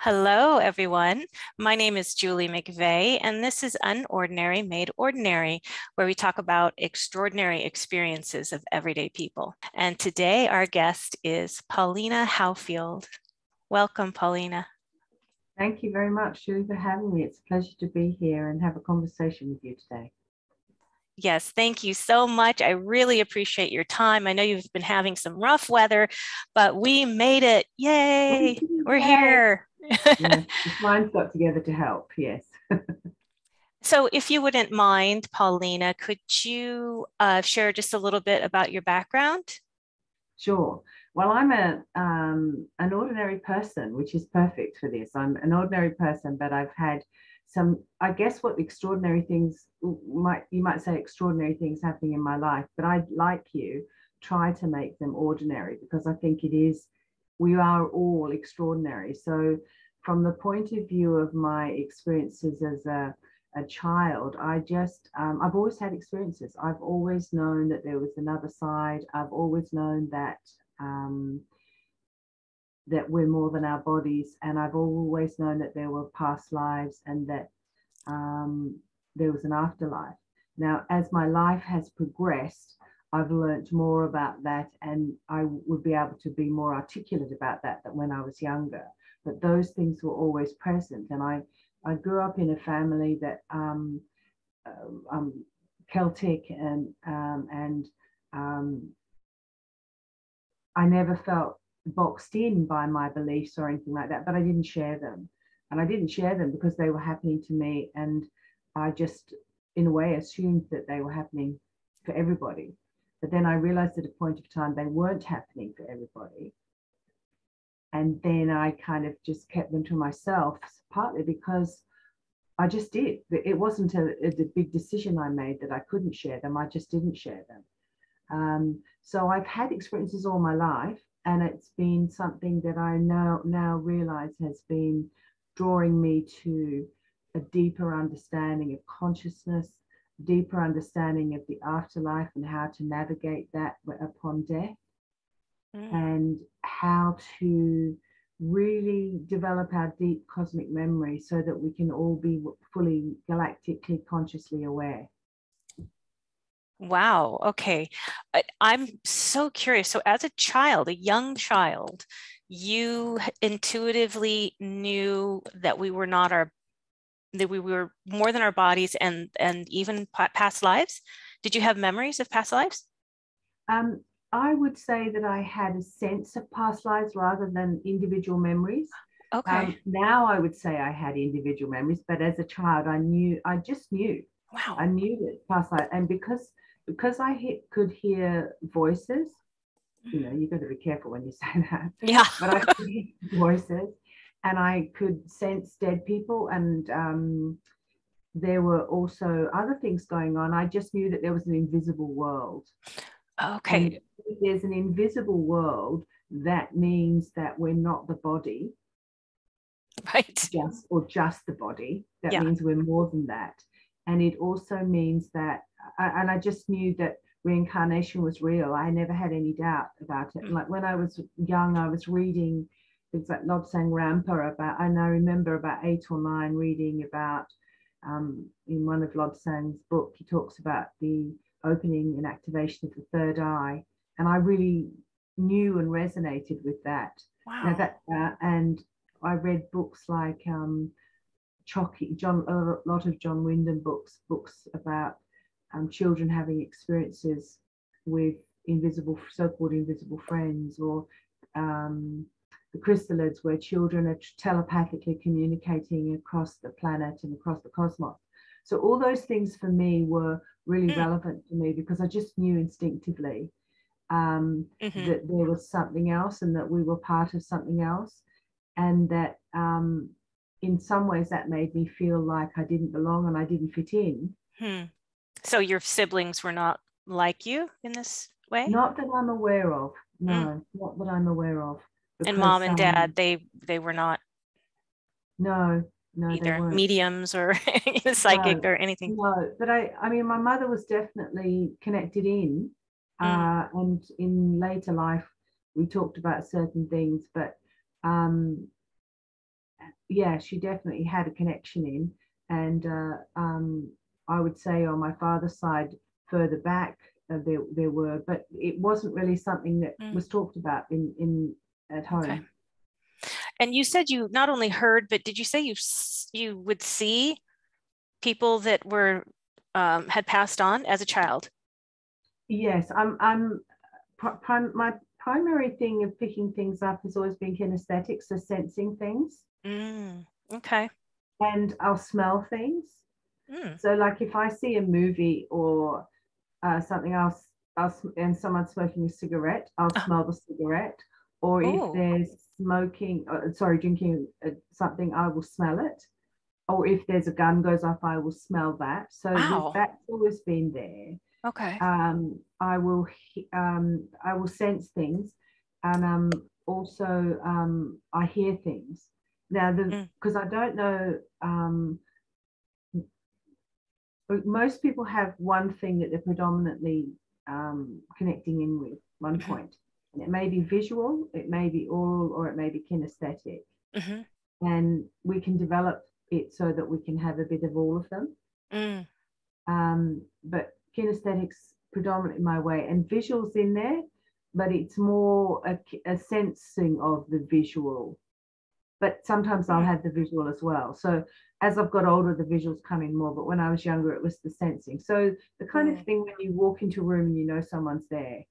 Hello, everyone. My name is Julie McVey, and this is Unordinary Made Ordinary, where we talk about extraordinary experiences of everyday people. And today, our guest is Paulina Howfield. Welcome, Paulina. Thank you very much, Julie, for having me. It's a pleasure to be here and have a conversation with you today. Yes, thank you so much. I really appreciate your time. I know you've been having some rough weather, but we made it. Yay, we're here yes, the minds got together to help, yes. so if you wouldn't mind, Paulina, could you uh, share just a little bit about your background? Sure. Well, I'm a um, an ordinary person, which is perfect for this. I'm an ordinary person, but I've had some, I guess, what extraordinary things might you might say extraordinary things happening in my life. But I, like you, try to make them ordinary because I think it is we are all extraordinary. So, from the point of view of my experiences as a, a child, I just, um, I've always had experiences. I've always known that there was another side. I've always known that. Um, that we're more than our bodies, and I've always known that there were past lives and that um, there was an afterlife. Now, as my life has progressed, I've learned more about that and I would be able to be more articulate about that than when I was younger. But those things were always present. And I, I grew up in a family that um, uh, um, Celtic and um, and um, I never felt boxed in by my beliefs or anything like that, but I didn't share them. And I didn't share them because they were happening to me. And I just, in a way, assumed that they were happening for everybody. But then I realized at a point of time they weren't happening for everybody. And then I kind of just kept them to myself, partly because I just did. It wasn't a, a big decision I made that I couldn't share them. I just didn't share them. Um, so I've had experiences all my life, and it's been something that I now now realize has been drawing me to a deeper understanding of consciousness, deeper understanding of the afterlife and how to navigate that upon death mm. and how to really develop our deep cosmic memory so that we can all be fully galactically consciously aware. Wow. Okay. I'm so curious. So, as a child, a young child, you intuitively knew that we were not our that we were more than our bodies and and even past lives did you have memories of past lives um, i would say that i had a sense of past lives rather than individual memories okay um, now i would say i had individual memories but as a child i knew i just knew wow i knew that past life and because because i hit, could hear voices you know you've got to be careful when you say that yeah but i could hear voices and I could sense dead people. And um, there were also other things going on. I just knew that there was an invisible world. Okay. And there's an invisible world. That means that we're not the body. Right. Just or just the body. That yeah. means we're more than that. And it also means that, and I just knew that reincarnation was real. I never had any doubt about it. Mm. Like when I was young, I was reading things like Lobsang Rampa about, and I remember about eight or nine reading about um, in one of Lobsang's book, he talks about the opening and activation of the third eye. And I really knew and resonated with that. Wow. Now that uh, and I read books like um, Chocky, John, a lot of John Wyndham books, books about um, children having experiences with invisible, so-called invisible friends, or um, the chrysalids where children are telepathically communicating across the planet and across the cosmos. So all those things for me were really mm. relevant to me because I just knew instinctively um, mm-hmm. that there was something else and that we were part of something else, and that um, in some ways that made me feel like I didn't belong and I didn't fit in. Hmm. So your siblings were not like you in this way? Not that I'm aware of. No, mm. not that I'm aware of and mom and dad, um, they they were not no, no, either mediums or psychic no, or anything. No, but I I mean my mother was definitely connected in, mm. uh, and in later life we talked about certain things, but um, yeah, she definitely had a connection in. And uh, um, I would say on my father's side, further back, uh, there there were, but it wasn't really something that Mm. was talked about in in at home. Okay. And you said you not only heard, but did you say you you would see people that were um, had passed on as a child? Yes, I'm. I'm. prim- my primary thing of picking things up has always been kinesthetics, so sensing things, Mm, okay. and I'll smell things. Mm, So, like if I see a movie or uh, something else, I'll, and someone's smoking a cigarette, I'll Ah. smell the cigarette. Or Oh. if there's smoking, uh, sorry, drinking uh, something, I will smell it. Or if there's a gun goes off, I will smell that. So Wow. that's always been there. okay. um, I will um, I will sense things, and um, also um, I hear things. Now, the Mm. because I don't know, um, most people have one thing that they're predominantly um, connecting in with, one Mhm. point. and it may be visual, it may be oral, or it may be kinesthetic, hmm and we can develop it so that we can have a bit of all of them Mm, um, but kinesthetics predominantly my way and visuals in there but it's more a, a sensing of the visual but sometimes i'll have the visual as well so as i've got older the visuals come in more but when i was younger it was the sensing so the kind Mm. of thing when you walk into a room and you know someone's there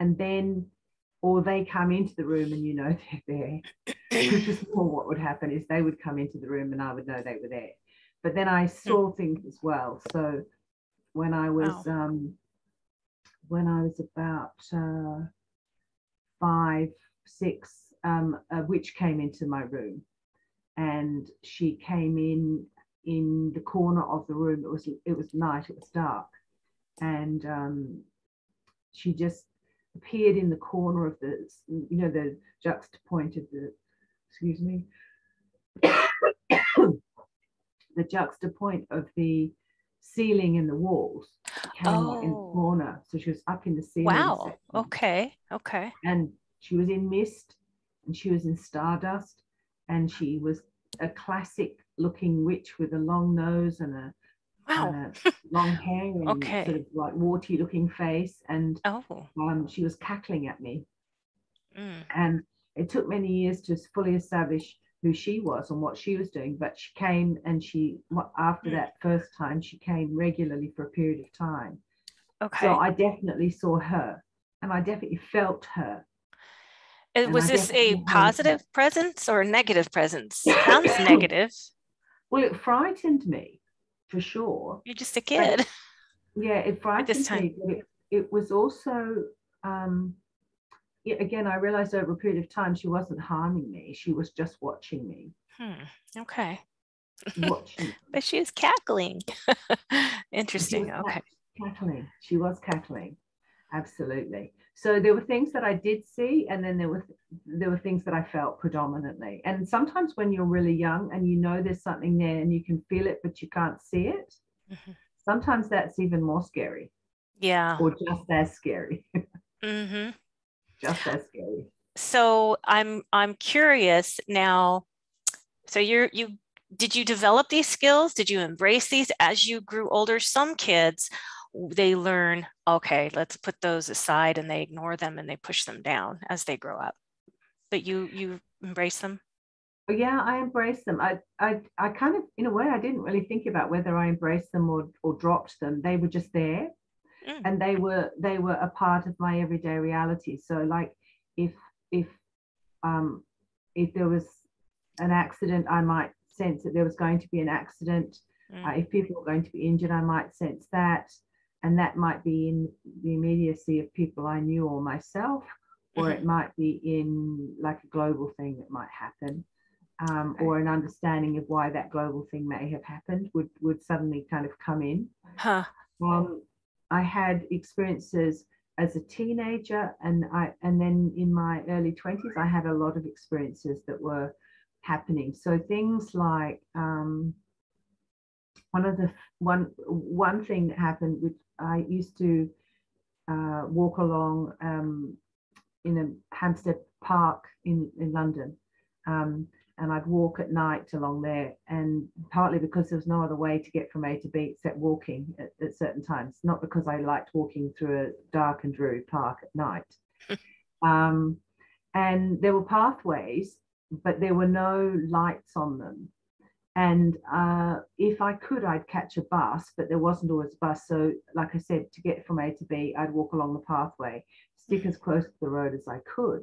and then or they come into the room and you know they're there which is more what would happen is they would come into the room and I would know they were there. But then I saw things as well. So when I was um, when I was about uh, five, six, um, a witch came into my room, and she came in in the corner of the room. It was it was night. It was dark, and um, she just appeared in the corner of the you know the juxtapoint of the excuse me the juxtapoint of the ceiling and the walls came right in the Oh. corner so she was up in the ceiling wow. Okay. Okay. and she was in mist and she was in stardust and she was a classic looking witch with a long nose and a, Wow. and a long hair and Okay. sort of like warty looking face and Oh. um, she was cackling at me Mm, and it took many years to fully establish who she was and what she was doing but she came and she after Mm. that first time she came regularly for a period of time okay. so i definitely saw her and i definitely felt her and was this a positive presence or a negative presence? Sounds negative. well it frightened me for sure You're just a kid. yeah it frightened me but it, it was also um yeah, again i realized over a period of time she wasn't harming me she was just watching me Hmm. Okay. watching But she was cackling. Interesting. was Okay. cackling. She was cackling. Absolutely. So there were things that I did see, and then there were there were things that I felt predominantly. And sometimes when you're really young and you know there's something there and you can feel it, but you can't see it, Mhm. sometimes that's even more scary, Yeah. or just as scary. hmm just as scary. So I'm I'm curious now. So you're you did you develop these skills? Did you embrace these as you grew older? Some kids they learn, okay, let's put those aside and they ignore them and they push them down as they grow up. But you you embrace them? Yeah, I embrace them. I, I, I kind of, in a way, I didn't really think about whether I embraced them or, or dropped them. They were just there. Mm. and they were they were a part of my everyday reality so like if if um if there was an accident i might sense that there was going to be an accident Mm. uh, if people were going to be injured i might sense that and that might be in the immediacy of people i knew or myself or it might be in like a global thing that might happen um, Okay. or an understanding of why that global thing may have happened would would suddenly kind of come in Huh. um, I had experiences as a teenager, and I and then in my early twenties, I had a lot of experiences that were happening. So things like um, one of the one one thing that happened, which I used to uh, walk along um, in a Hampstead Park in in London, um, and I'd walk at night along there, and partly because there was no other way to get from A to B except walking at, at certain times, not because I liked walking through a dark and dreary park at night. um, and there were pathways, but there were no lights on them. And uh, if I could, I'd catch a bus, but there wasn't always a bus. So, like I said, to get from A to B, I'd walk along the pathway, stick as close to the road as I could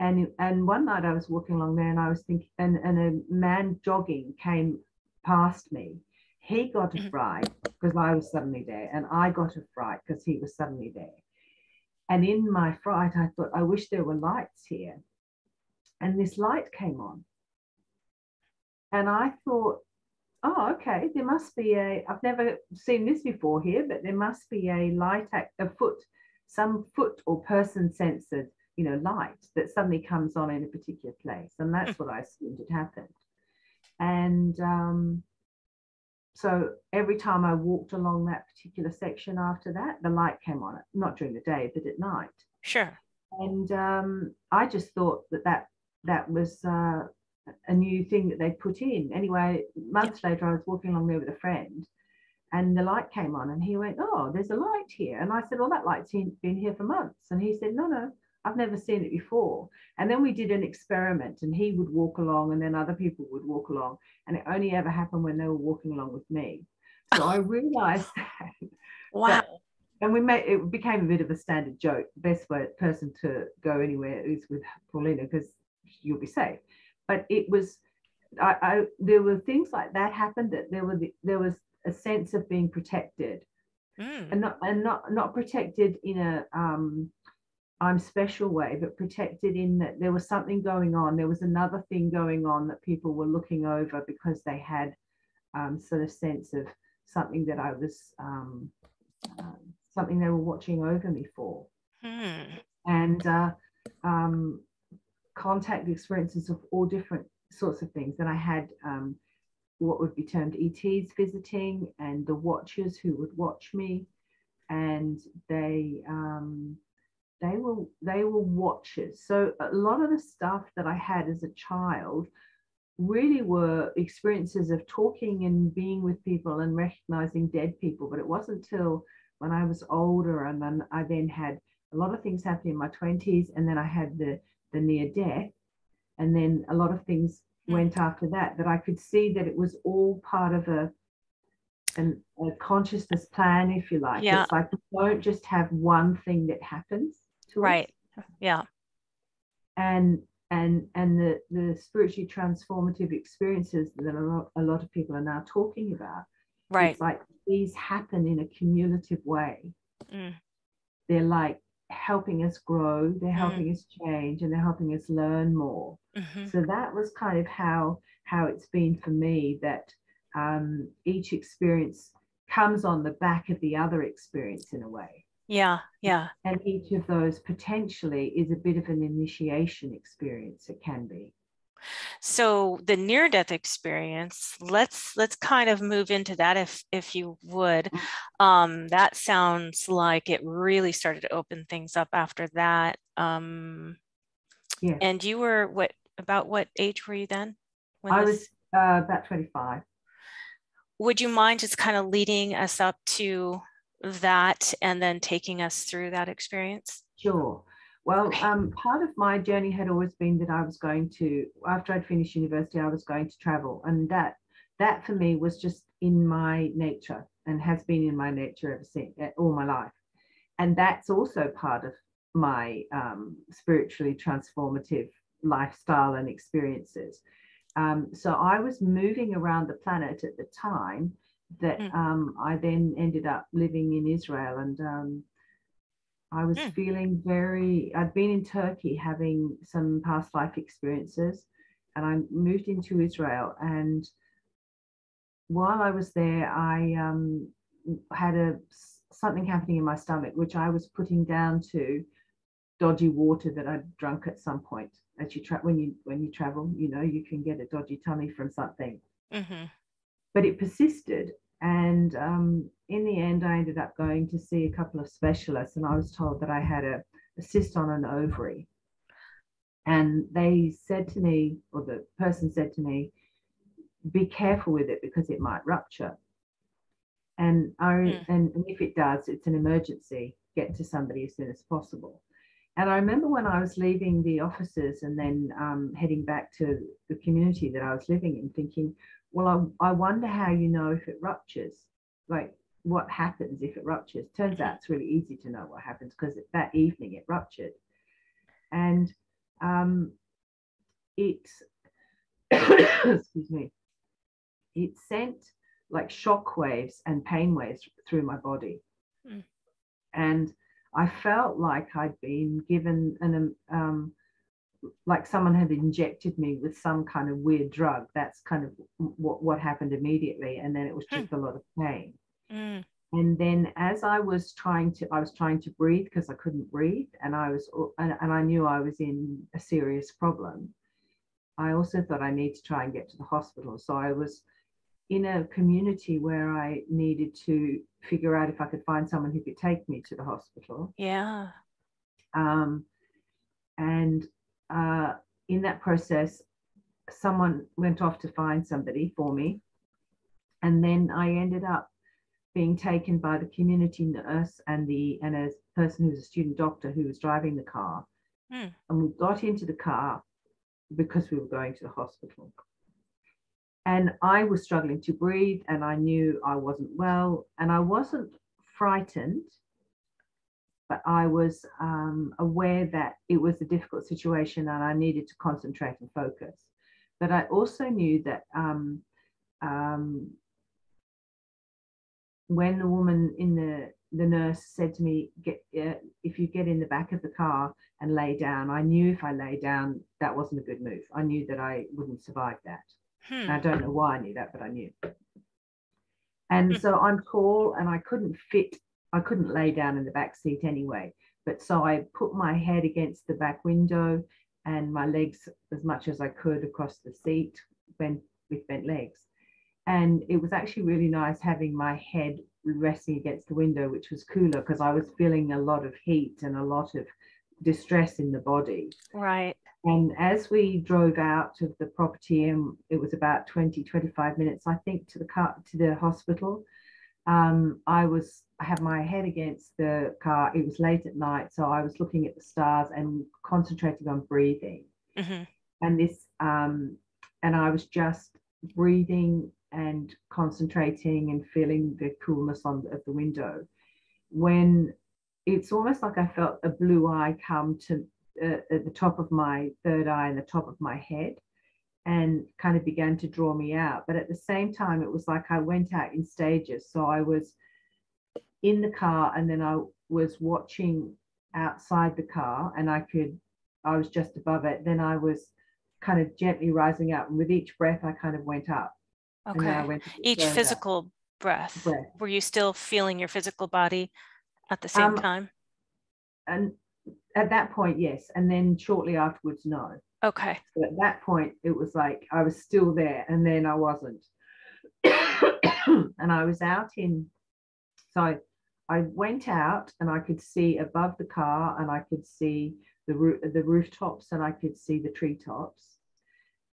and and one night I was walking along there and I was thinking and, and a man jogging came past me. He got a mm-hmm. fright because I was suddenly there, and I got a fright because he was suddenly there. And in my fright, I thought, I wish there were lights here. And this light came on. And I thought, oh, okay, there must be a, I've never seen this before here, but there must be a light, a foot, some foot or person censored you know, light that suddenly comes on in a particular place. And that's what I assumed had happened. And um, so every time I walked along that particular section after that, the light came on, not during the day, but at night. Sure. And um, I just thought that that, that was uh, a new thing that they'd put in. Anyway, months later, I was walking along there with a friend and the light came on and he went, Oh, there's a light here. And I said, Well, that light's been here for months. And he said, No, no, I've never seen it before. And then we did an experiment, and he would walk along, and then other people would walk along. And it only ever happened when they were walking along with me. So I oh. realized that. Wow. That, and we made it became a bit of a standard joke. The best way, person to go anywhere is with Paulina because you'll be safe. But it was, I, I there were things like that happened that there was there was a sense of being protected, mm. and not and not not protected in a um, I'm special way, but protected in that there was something going on. There was another thing going on that people were looking over because they had um, sort of sense of something that I was, um, uh, something they were watching over me for. Hmm. And uh, um, contact experiences of all different sorts of things. And I had um, what would be termed ETs visiting and the watchers who would watch me. And they, um, they were they were watchers. So a lot of the stuff that I had as a child really were experiences of talking and being with people and recognizing dead people. But it wasn't until when I was older and then I then had a lot of things happening in my 20s and then I had the the near death and then a lot of things went after that that I could see that it was all part of a an, a consciousness plan, if you like. Yeah. It's like we don't just have one thing that happens to right us. yeah and and and the the spiritually transformative experiences that a lot, a lot of people are now talking about right it's like these happen in a cumulative way mm. they're like helping us grow they're mm. helping us change and they're helping us learn more mm-hmm. so that was kind of how how it's been for me that um, each experience comes on the back of the other experience in a way yeah, yeah. And each of those potentially is a bit of an initiation experience. It can be. So the near death experience, let's let's kind of move into that if if you would. Mm. Um, that sounds like it really started to open things up after that. Um, yeah. And you were what about what age were you then? I this... was uh, about 25. Would you mind just kind of leading us up to that and then taking us through that experience? Sure. Well, um, part of my journey had always been that I was going to, after I'd finished university, I was going to travel, and that that for me was just in my nature and has been in my nature ever since eh, all my life, and that's also part of my um, spiritually transformative lifestyle and experiences. Um, so I was moving around the planet at the time that mm. um, I then ended up living in Israel and um, I was mm. feeling very, I'd been in Turkey having some past life experiences and I moved into Israel. And while I was there, I um, had a something happening in my stomach, which I was putting down to dodgy water that I'd drunk at some point. As you tra- when you when you travel, you know you can get a dodgy tummy from something. Mm-hmm but it persisted. And um, in the end, I ended up going to see a couple of specialists, and I was told that I had a, a cyst on an ovary. And they said to me, or the person said to me, be careful with it because it might rupture. And I, mm. and, and if it does, it's an emergency. Get to somebody as soon as possible. And I remember when I was leaving the offices and then um, heading back to the community that I was living in, thinking, well, I, I wonder how you know if it ruptures. Like, what happens if it ruptures? Turns out it's really easy to know what happens because that evening it ruptured. And um, it, excuse me, it sent like shock waves and pain waves through my body. Mm. And I felt like I'd been given an um, like someone had injected me with some kind of weird drug. That's kind of what what happened immediately, and then it was just mm. a lot of pain. Mm. And then as I was trying to, I was trying to breathe because I couldn't breathe, and I was and, and I knew I was in a serious problem. I also thought I need to try and get to the hospital, so I was in a community where I needed to figure out if I could find someone who could take me to the hospital. Yeah. Um, and uh, in that process, someone went off to find somebody for me. And then I ended up being taken by the community nurse and the and a person who was a student doctor who was driving the car. Hmm. And we got into the car because we were going to the hospital. And I was struggling to breathe, and I knew I wasn't well, and I wasn't frightened, but I was um, aware that it was a difficult situation and I needed to concentrate and focus. But I also knew that um, um, when the woman in the the nurse said to me, "Get uh, if you get in the back of the car and lay down," I knew if I lay down, that wasn't a good move. I knew that I wouldn't survive that. Hmm. I don't know why I knew that, but I knew. And hmm. so I'm tall and I couldn't fit, I couldn't lay down in the back seat anyway. But so I put my head against the back window and my legs as much as I could across the seat bent, with bent legs. And it was actually really nice having my head resting against the window, which was cooler because I was feeling a lot of heat and a lot of distress in the body. Right. And as we drove out of the property, and it was about 20, 25 minutes, I think, to the car to the hospital. Um, I was I had my head against the car. It was late at night, so I was looking at the stars and concentrating on breathing. Mm-hmm. And this, um, and I was just breathing and concentrating and feeling the coolness on of the window. When it's almost like I felt a blue eye come to uh, at the top of my third eye and the top of my head and kind of began to draw me out. But at the same time, it was like I went out in stages. So I was in the car and then I was watching outside the car and I could, I was just above it. Then I was kind of gently rising up. And with each breath, I kind of went up. Okay. Went each physical breath. breath. Were you still feeling your physical body at the same um, time? And at that point, yes. And then shortly afterwards, no. Okay. So at that point, it was like I was still there and then I wasn't. and I was out in, so I, I went out and I could see above the car and I could see the, the rooftops and I could see the treetops.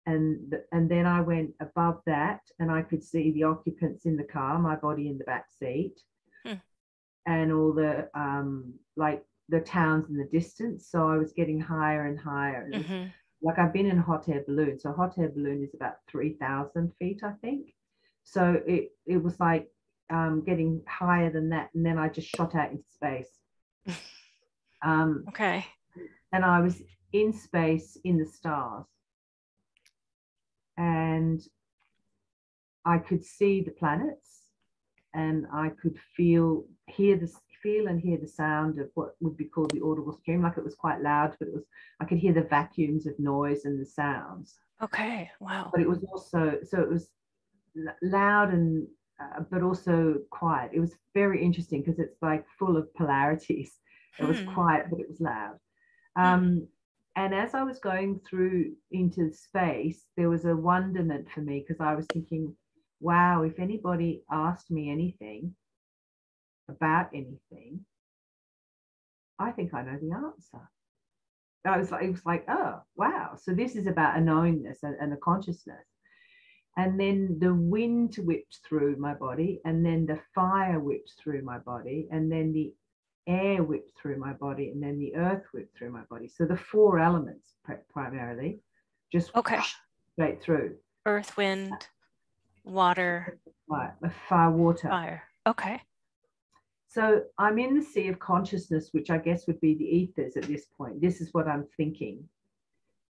And, and then I went above that and I could see the occupants in the car, my body in the back seat, hmm. and all the um, like the towns in the distance. So I was getting higher and higher. And mm-hmm. Like I've been in a hot air balloon. So a hot air balloon is about 3,000 feet, I think. So it, it was like um, getting higher than that. And then I just shot out into space. Um, okay. And I was in space in the stars. And I could see the planets and I could feel, hear the, feel and hear the sound of what would be called the audible stream. Like it was quite loud, but it was I could hear the vacuums of noise and the sounds. Okay, wow. But it was also so it was loud and uh, but also quiet. It was very interesting because it's like full of polarities. It was hmm. quiet, but it was loud. Hmm. Um, and as I was going through into space, there was a wonderment for me because I was thinking, wow, if anybody asked me anything, about anything, I think I know the answer. I was like, it was like, oh wow. So this is about a knowingness and, and a consciousness. And then the wind whipped through my body, and then the fire whipped through my body, and then the air whipped through my body, and then the earth whipped through my body. So the four elements primarily just okay straight through. Earth, wind, water, fire, fire water. Fire. Okay. So I'm in the sea of consciousness, which I guess would be the ethers at this point. This is what I'm thinking.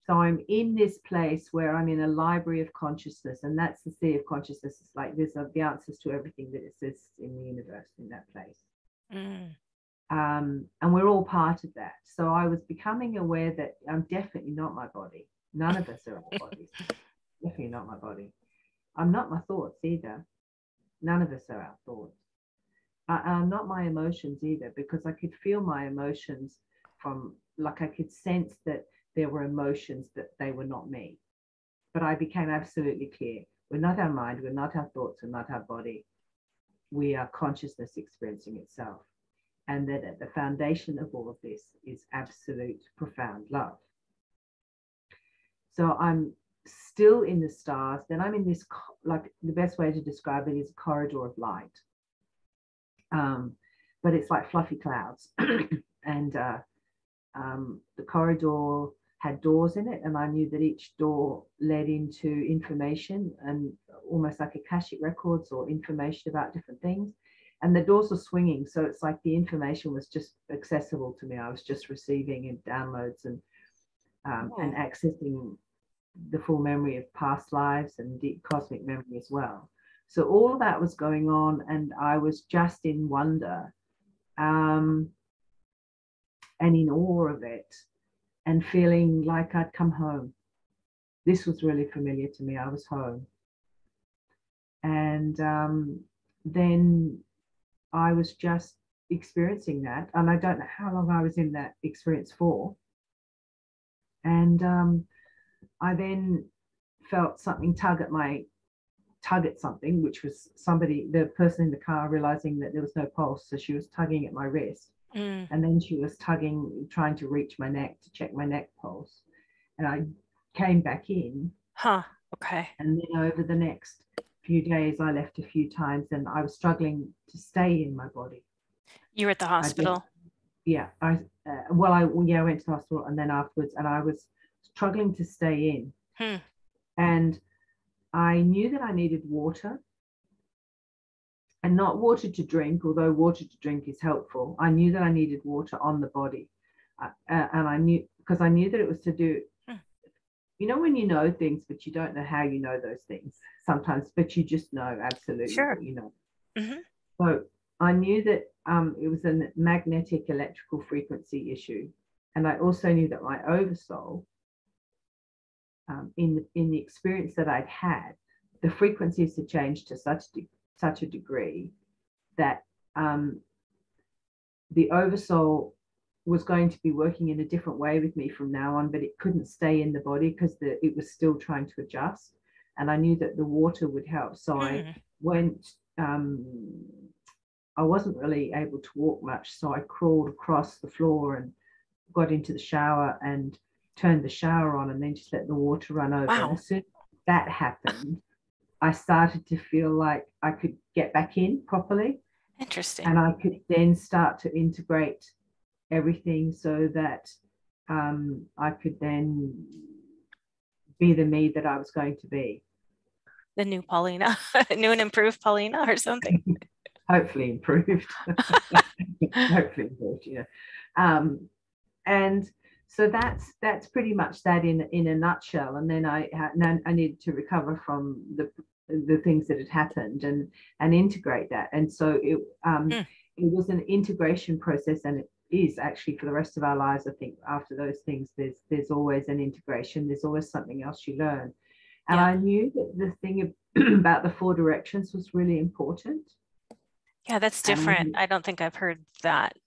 So I'm in this place where I'm in a library of consciousness, and that's the sea of consciousness. It's like this there's the answers to everything that exists in the universe in that place. Mm. Um, and we're all part of that. So I was becoming aware that I'm definitely not my body. None of us are our bodies. definitely not my body. I'm not my thoughts either. None of us are our thoughts. I'm uh, not my emotions either because I could feel my emotions from, like, I could sense that there were emotions that they were not me. But I became absolutely clear we're not our mind, we're not our thoughts, we're not our body. We are consciousness experiencing itself. And that at the foundation of all of this is absolute profound love. So I'm still in the stars, then I'm in this, like the best way to describe it is corridor of light. Um, but it's like fluffy clouds. and uh, um, the corridor had doors in it, and I knew that each door led into information and almost like Akashic records or information about different things. And the doors were swinging, so it's like the information was just accessible to me. I was just receiving and downloads and um, oh. and accessing the full memory of past lives and deep cosmic memory as well. So all of that was going on, and I was just in wonder um, and in awe of it and feeling like I'd come home. This was really familiar to me. I was home. And um, then I was just experiencing that. And I don't know how long I was in that experience for. And um, I then felt something tug at my tug at something, which was somebody, the person in the car realizing that there was no pulse. So she was tugging at my wrist. Mm. And then she was tugging, trying to reach my neck to check my neck pulse. And I came back in. Huh. Okay. And then over the next few days, I left a few times and I was struggling to stay in my body. You were at the hospital? I yeah. I, uh, well, I, yeah, I went to the hospital and then afterwards, and I was struggling to stay in. Hmm. And I knew that I needed water and not water to drink, although water to drink is helpful. I knew that I needed water on the body. Uh, and I knew because I knew that it was to do, hmm. you know, when you know things, but you don't know how you know those things sometimes, but you just know absolutely, sure. you know. Mm-hmm. So I knew that um, it was a magnetic electrical frequency issue. And I also knew that my oversoul, um, in, in the experience that I'd had, the frequencies had changed to such de- such a degree that um, the oversoul was going to be working in a different way with me from now on, but it couldn't stay in the body because it was still trying to adjust. And I knew that the water would help. So mm. I hmm. went, um, I wasn't really able to walk much. So I crawled across the floor and got into the shower and turned the shower on and then just let the water run over. Wow. as soon as that happened, I started to feel like I could get back in properly. Interesting. And I could then start to integrate everything so that um, I could then be the me that I was going to be. The new Paulina, new and improved Paulina or something. Hopefully improved. Hopefully improved, yeah. Um, and so that's that's pretty much that in in a nutshell. And then I I needed to recover from the the things that had happened and and integrate that. And so it um mm. it was an integration process and it is actually for the rest of our lives i think. After those things there's there's always an integration. There's always something else you learn. And yeah. i knew that the thing about the four directions was really important. Yeah that's different. I don't think i've heard that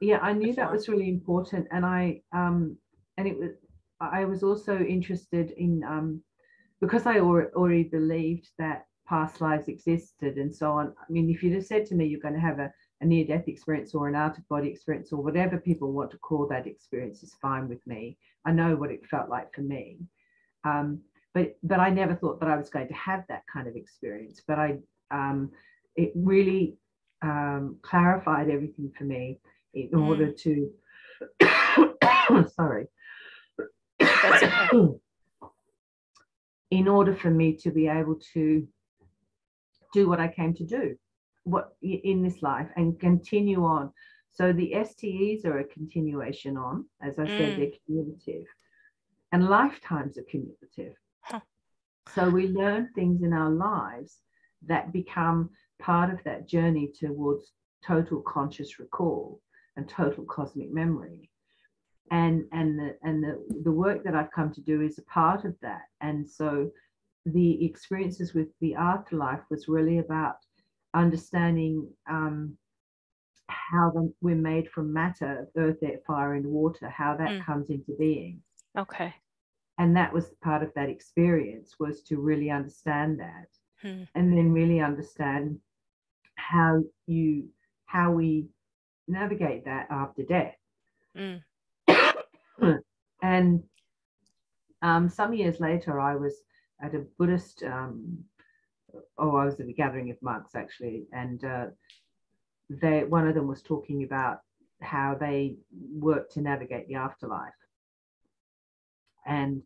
yeah i knew that was really important and i um and it was i was also interested in um because I already believed that past lives existed and so on. I mean, if you'd have said to me you're going to have a a near death experience or an out of body experience or whatever people want to call that experience is fine with me. I know what it felt like for me. Um, but but I never thought that I was going to have that kind of experience. But I um, it really um, clarified everything for me in mm. order to sorry in order for me to be able to do what I came to do what in this life and continue on. So the STEs are a continuation on, as I mm. said, they're cumulative, and lifetimes are cumulative. Huh. So we learn things in our lives that become part of that journey towards total conscious recall and total cosmic memory. And and the and the, the work that I've come to do is a part of that. And so the experiences with the afterlife was really about understanding um, how the, we're made from matter, earth, air, fire, and water, how that mm. comes into being. Okay. And that was part of that experience was to really understand that, mm. and then really understand how you how we navigate that after death. Mm. and um, some years later, I was at a Buddhist um, oh, I was at a gathering of monks actually, and uh, they one of them was talking about how they work to navigate the afterlife, and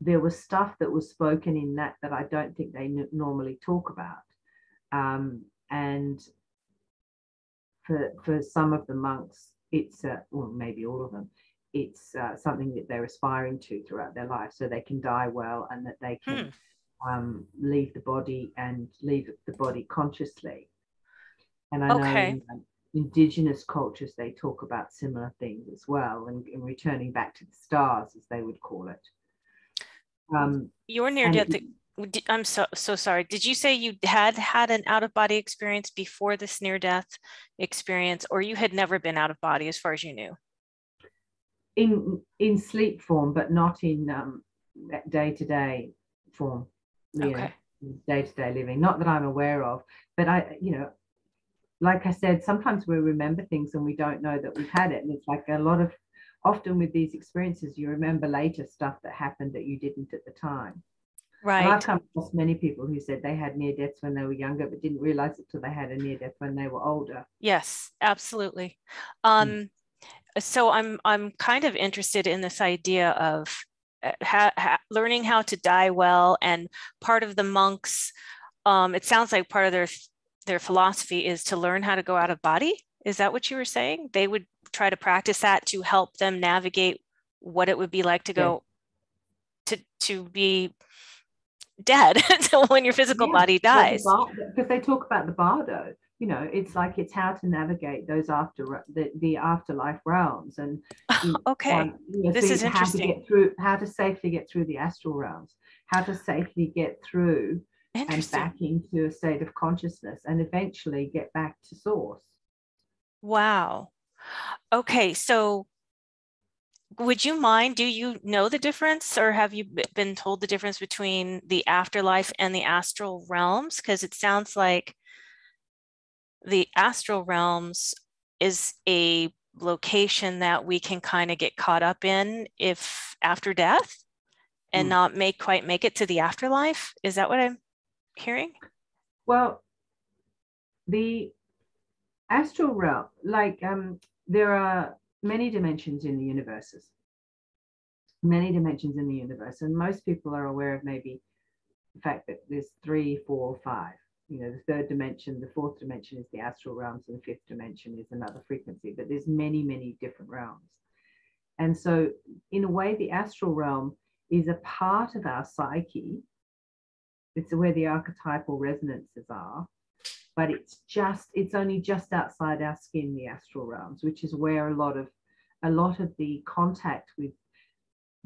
there was stuff that was spoken in that that I don't think they n- normally talk about, um, and for for some of the monks, it's uh, well maybe all of them, it's uh, something that they're aspiring to throughout their life, so they can die well and that they can. Hmm um, leave the body and leave the body consciously. And I okay. know in indigenous cultures they talk about similar things as well, and, and returning back to the stars, as they would call it. Um, Your near death. I'm so so sorry. Did you say you had had an out of body experience before this near death experience, or you had never been out of body as far as you knew? In in sleep form, but not in um, day to day form okay. day-to-day living not that i'm aware of but i you know like i said sometimes we remember things and we don't know that we've had it and it's like a lot of often with these experiences you remember later stuff that happened that you didn't at the time right. And i've come across many people who said they had near deaths when they were younger but didn't realize it till they had a near death when they were older. Yes absolutely. Um mm. so i'm i'm kind of interested in this idea of ha, ha, learning how to die well and part of the monks um, it sounds like part of their their philosophy is to learn how to go out of body. Is that what you were saying? They would try to practice that to help them navigate what it would be like to go yeah. to to be dead when your physical yeah, body dies. because they talk about the bardo you know it's like it's how to navigate those after the, the afterlife realms and okay. um, you know, this is how interesting. to get through how to safely get through the astral realms how to safely get through and back into a state of consciousness and eventually get back to source. Wow. Okay so would you mind do you know the difference or have you been told the difference between the afterlife and the astral realms? Because it sounds like the astral realms is a location that we can kind of get caught up in if after death and mm. not make quite make it to the afterlife. Is that what i'm hearing? Well the astral realm like um there are many dimensions in the universes many dimensions in the universe and most people are aware of maybe the fact that there's three four five you know, the third dimension, the fourth dimension is the astral realms, and the fifth dimension is another frequency, but there's many, many different realms. And so, in a way, the astral realm is a part of our psyche. It's where the archetypal resonances are, but it's just, it's only just outside our skin, the astral realms, which is where a lot of a lot of the contact with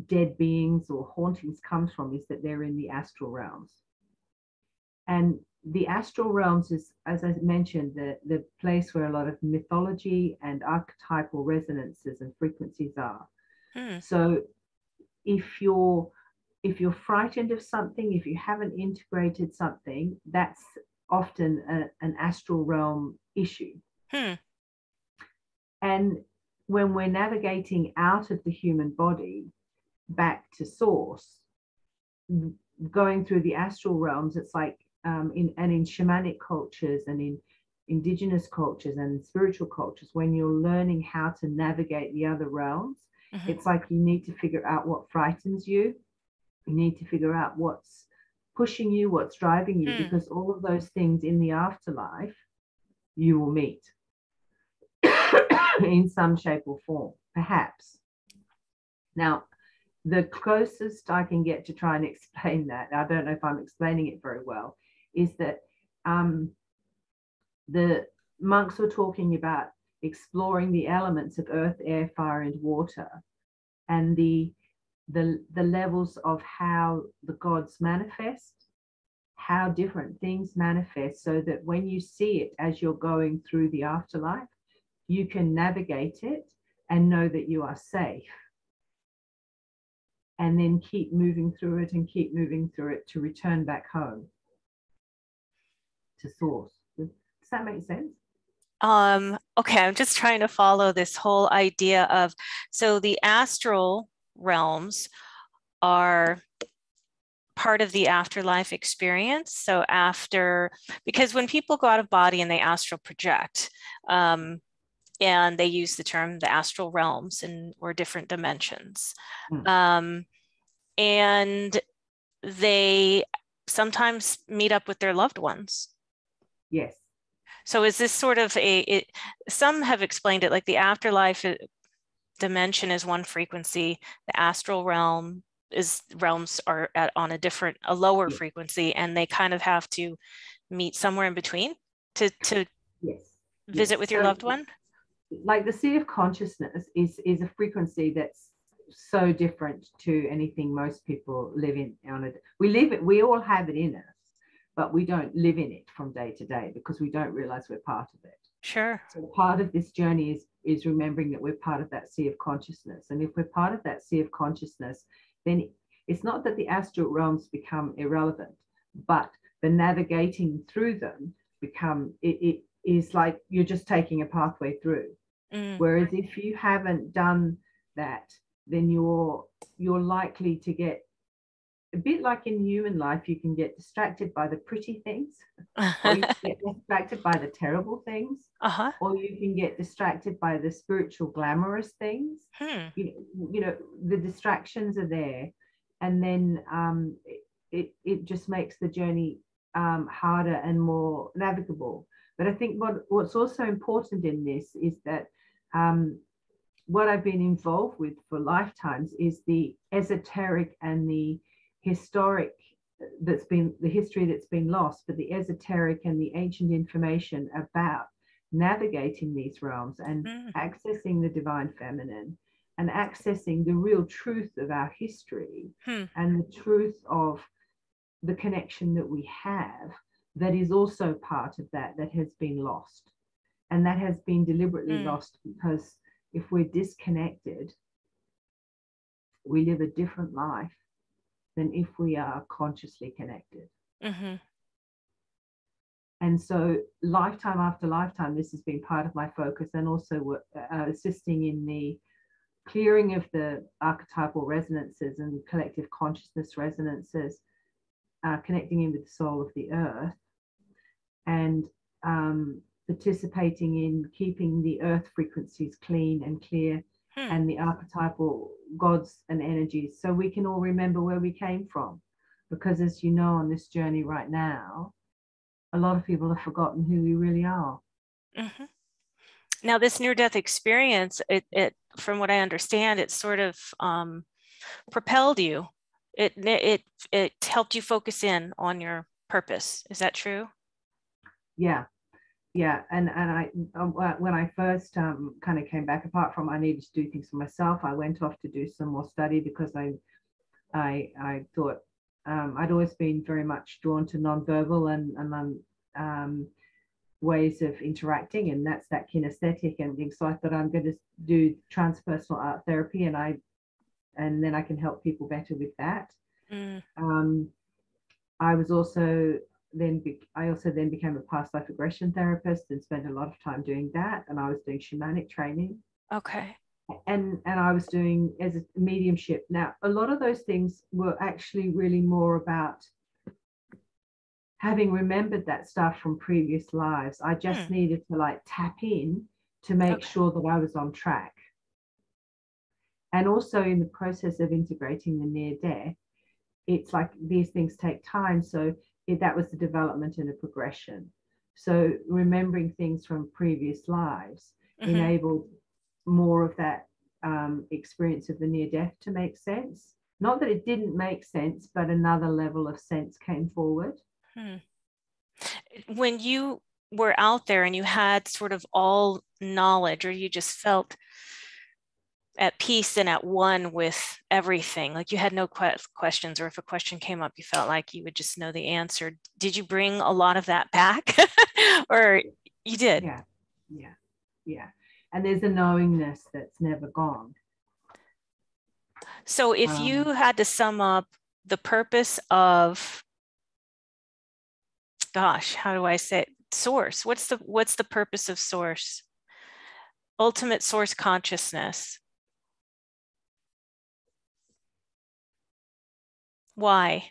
dead beings or hauntings comes from is that they're in the astral realms. And the astral realms is, as I mentioned, the, the place where a lot of mythology and archetypal resonances and frequencies are. Hmm. So if you're if you're frightened of something, if you haven't integrated something, that's often a, an astral realm issue. Hmm. And when we're navigating out of the human body back to source, going through the astral realms, it's like um, in and in shamanic cultures and in indigenous cultures and spiritual cultures, when you're learning how to navigate the other realms, mm-hmm. it's like you need to figure out what frightens you. You need to figure out what's pushing you, what's driving you, mm. because all of those things in the afterlife you will meet in some shape or form, perhaps. Now, the closest I can get to try and explain that, I don't know if I'm explaining it very well, is that um, the monks were talking about exploring the elements of earth, air, fire, and water, and the the, the levels of how the gods manifest, how different things manifest, so that when you see it as you're going through the afterlife, you can navigate it and know that you are safe. And then keep moving through it and keep moving through it to return back home to source. Does that make sense? Um, okay, I'm just trying to follow this whole idea of so the astral realms are part of the afterlife experience. So after, because when people go out of body and they astral project, um, and they use the term the astral realms and or different dimensions mm. um, and they sometimes meet up with their loved ones yes so is this sort of a it, some have explained it like the afterlife uh, dimension is one frequency the astral realm is realms are at on a different a lower yes. frequency and they kind of have to meet somewhere in between to to yes. visit yes. with your so, loved one like the sea of consciousness is is a frequency that's so different to anything most people live in on it we live it we all have it in us but we don't live in it from day to day because we don't realize we're part of it. Sure. So part of this journey is is remembering that we're part of that sea of consciousness and if we're part of that sea of consciousness then it's not that the astral realms become irrelevant but the navigating through them become it, it is like you're just taking a pathway through Mm. Whereas if you haven't done that, then you're you're likely to get a bit like in human life, you can get distracted by the pretty things, or you get distracted by the terrible things, uh-huh. or you can get distracted by the spiritual glamorous things. Hmm. You, you know, the distractions are there, and then um, it, it, it just makes the journey um, harder and more navigable. But I think what, what's also important in this is that um, what I've been involved with for lifetimes is the esoteric and the historic that's been the history that's been lost, but the esoteric and the ancient information about navigating these realms and mm. accessing the divine feminine and accessing the real truth of our history hmm. and the truth of the connection that we have that is also part of that that has been lost and that has been deliberately mm. lost because if we're disconnected, we live a different life than if we are consciously connected. Mm-hmm. And so, lifetime after lifetime, this has been part of my focus and also uh, assisting in the clearing of the archetypal resonances and collective consciousness resonances, uh, connecting in with the soul of the earth. And um, participating in keeping the earth frequencies clean and clear hmm. and the archetypal gods and energies so we can all remember where we came from. Because as you know on this journey right now a lot of people have forgotten who we really are. Mm-hmm. now this near death experience it, it from what i understand it sort of um, propelled you. It it it helped you focus in on your purpose. Is that true? Yeah yeah and and i um, when i first um, kind of came back apart from i needed to do things for myself i went off to do some more study because i i i thought um, i'd always been very much drawn to nonverbal and and um, um, ways of interacting and that's that kinesthetic and things so i thought i'm going to do transpersonal art therapy and i and then i can help people better with that mm. um, i was also then be, I also then became a past life regression therapist and spent a lot of time doing that. And I was doing shamanic training. Okay. And and I was doing as a mediumship. Now a lot of those things were actually really more about having remembered that stuff from previous lives. I just hmm. needed to like tap in to make okay. sure that I was on track. And also in the process of integrating the near death, it's like these things take time. So that was the development and a progression. So remembering things from previous lives mm-hmm. enabled more of that um, experience of the near death to make sense. Not that it didn't make sense, but another level of sense came forward. Hmm. When you were out there and you had sort of all knowledge, or you just felt at peace and at one with everything. Like you had no que- questions or if a question came up you felt like you would just know the answer. Did you bring a lot of that back? Or you did. Yeah. Yeah. Yeah. And there's a knowingness that's never gone. So if um, you had to sum up the purpose of gosh how do i say it? source. What's the what's the purpose of source? Ultimate source consciousness Why?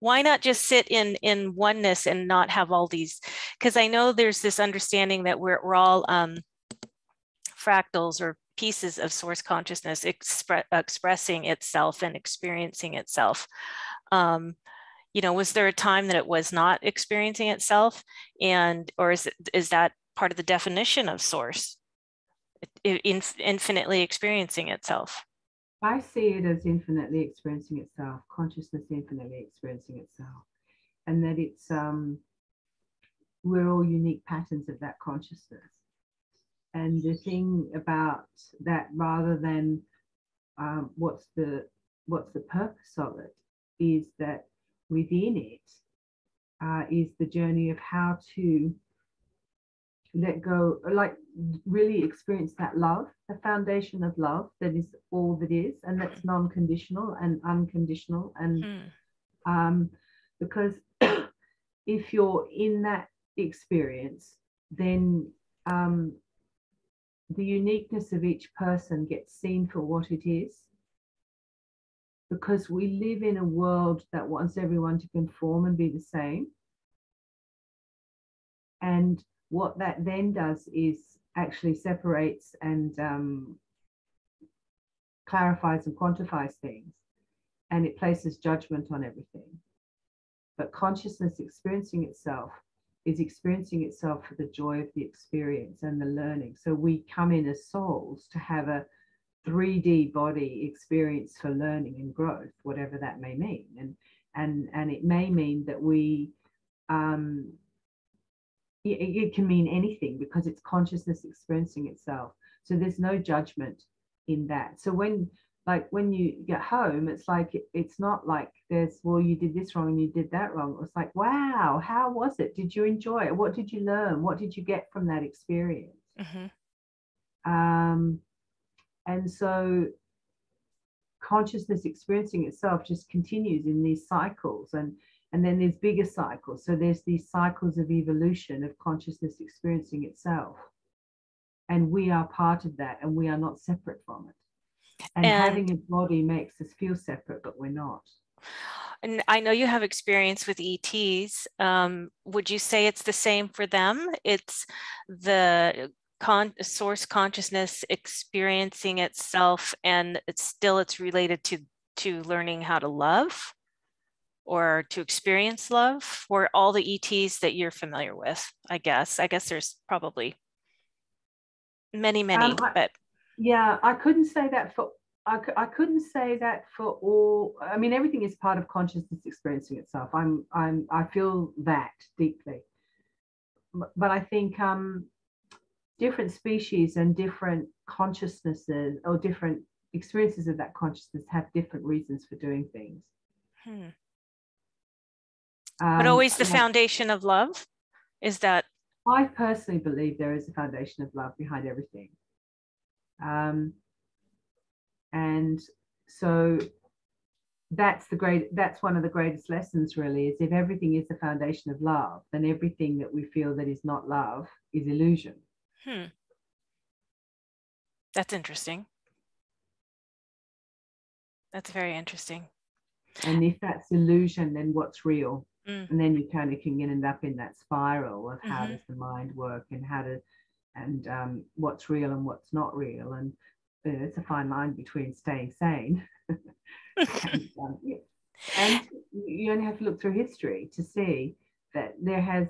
Why not just sit in in oneness and not have all these? Because I know there's this understanding that we're, we're all um, fractals or pieces of source consciousness expre- expressing itself and experiencing itself. Um, you know, was there a time that it was not experiencing itself, and or is it, is that part of the definition of source? It, infinitely experiencing itself. I see it as infinitely experiencing itself, consciousness infinitely experiencing itself, and that it's um, we're all unique patterns of that consciousness. And the thing about that, rather than um, what's the what's the purpose of it, is that within it uh, is the journey of how to let go, like really experience that love, the foundation of love that is all that is, and that's non conditional and unconditional. And mm. um, because if you're in that experience, then um, the uniqueness of each person gets seen for what it is. Because we live in a world that wants everyone to conform and be the same. And what that then does is actually separates and um, clarifies and quantifies things and it places judgment on everything. But consciousness experiencing itself is experiencing itself for the joy of the experience and the learning. So we come in as souls to have a 3D body experience for learning and growth, whatever that may mean. And and and it may mean that we um, it, can mean anything because it's consciousness experiencing itself. So there's no judgment in that. So when like when you get home, it's like it's not like there's well you did this wrong and you did that wrong. It's like wow, how was it? Did you enjoy it? What did you learn? What did you get from that experience? Mm-hmm. Um, and so consciousness experiencing itself just continues in these cycles and and then there's bigger cycles. So there's these cycles of evolution of consciousness experiencing itself. And we are part of that and we are not separate from it. And, and having a body makes us feel separate, but we're not. And I know you have experience with ETs. Um, would you say it's the same for them? It's the con- source consciousness experiencing itself, and it's still it's related to to learning how to love or to experience love for all the ETs that you're familiar with, I guess. I guess there's probably many, many, um, I, but. Yeah, I couldn't say that for, I, I couldn't say that for all, I mean, everything is part of consciousness experiencing itself. I'm, I'm, I feel that deeply. But I think um, different species and different consciousnesses or different experiences of that consciousness have different reasons for doing things. Hmm. Um, but always the foundation of love is that i personally believe there is a foundation of love behind everything. Um, and so that's the great that's one of the greatest lessons really is if everything is the foundation of love then everything that we feel that is not love is illusion. Hmm. that's interesting. That's very interesting. And if that's illusion then what's real Mm. and then you kind of can end up in that spiral of how Mhm. does the mind work and how to and um, what's real and what's not real and uh, it's a fine line between staying sane and, um, yeah. and you only have to look through history to see that there has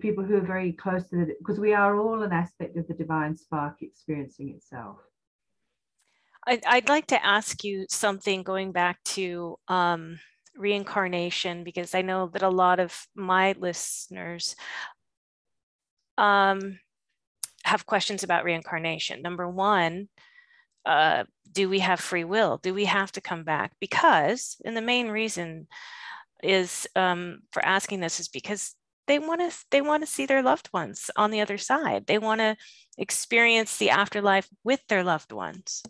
people who are very close to it because we are all an aspect of the divine spark experiencing itself I'd, I'd like to ask you something going back to um, reincarnation because I know that a lot of my listeners um, have questions about reincarnation. Number one, uh, do we have free will? Do we have to come back? Because, and the main reason is um, for asking this is because they want to they want to see their loved ones on the other side. They want to experience the afterlife with their loved ones.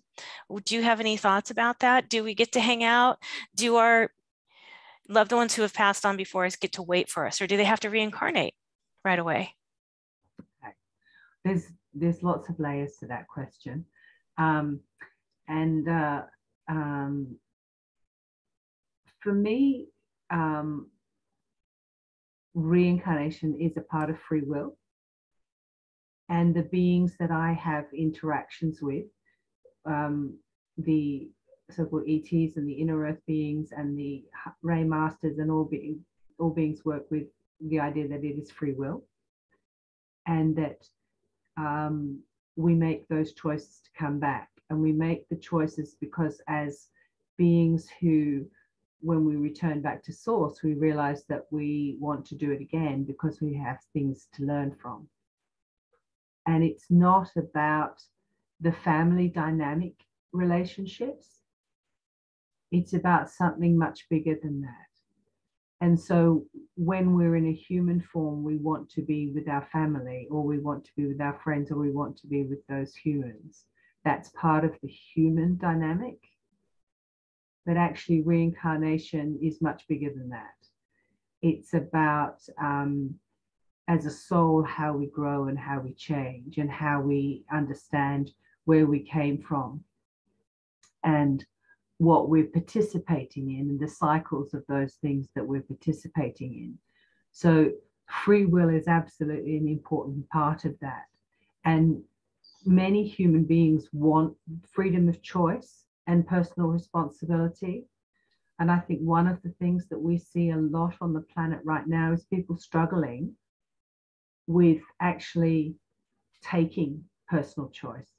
Do you have any thoughts about that? Do we get to hang out? Do our loved ones who have passed on before us get to wait for us, or do they have to reincarnate right away? Okay. there's there's lots of layers to that question um, and uh, um, for me um, reincarnation is a part of free will and the beings that i have interactions with um, the so-called ets and the inner earth beings and the ray masters and all, be, all beings work with the idea that it is free will and that um, we make those choices to come back. And we make the choices because, as beings who, when we return back to source, we realize that we want to do it again because we have things to learn from. And it's not about the family dynamic relationships, it's about something much bigger than that. And so when we're in a human form, we want to be with our family, or we want to be with our friends, or we want to be with those humans. That's part of the human dynamic. But actually, reincarnation is much bigger than that. It's about, um, as a soul, how we grow and how we change, and how we understand where we came from. And what we're participating in and the cycles of those things that we're participating in. So, free will is absolutely an important part of that. And many human beings want freedom of choice and personal responsibility. And I think one of the things that we see a lot on the planet right now is people struggling with actually taking personal choice,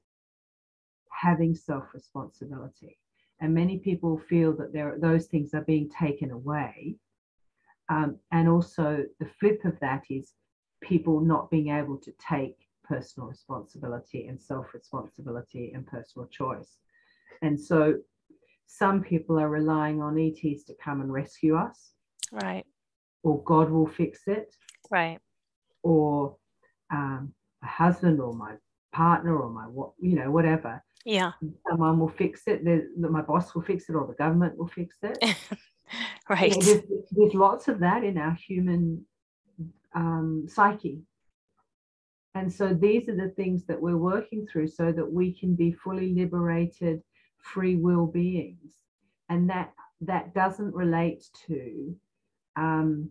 having self responsibility and many people feel that there those things are being taken away. Um, and also the flip of that is people not being able to take personal responsibility and self-responsibility and personal choice. And so some people are relying on ETs to come and rescue us. Right. Or God will fix it. Right. Or um, my husband or my partner or my what you know whatever yeah. Someone will fix it the, my boss will fix it or the government will fix it. Right. There's, there's, lots of that in our human um, psyche. And so these are the things that we're working through so that we can be fully liberated free will beings and that that doesn't relate to um,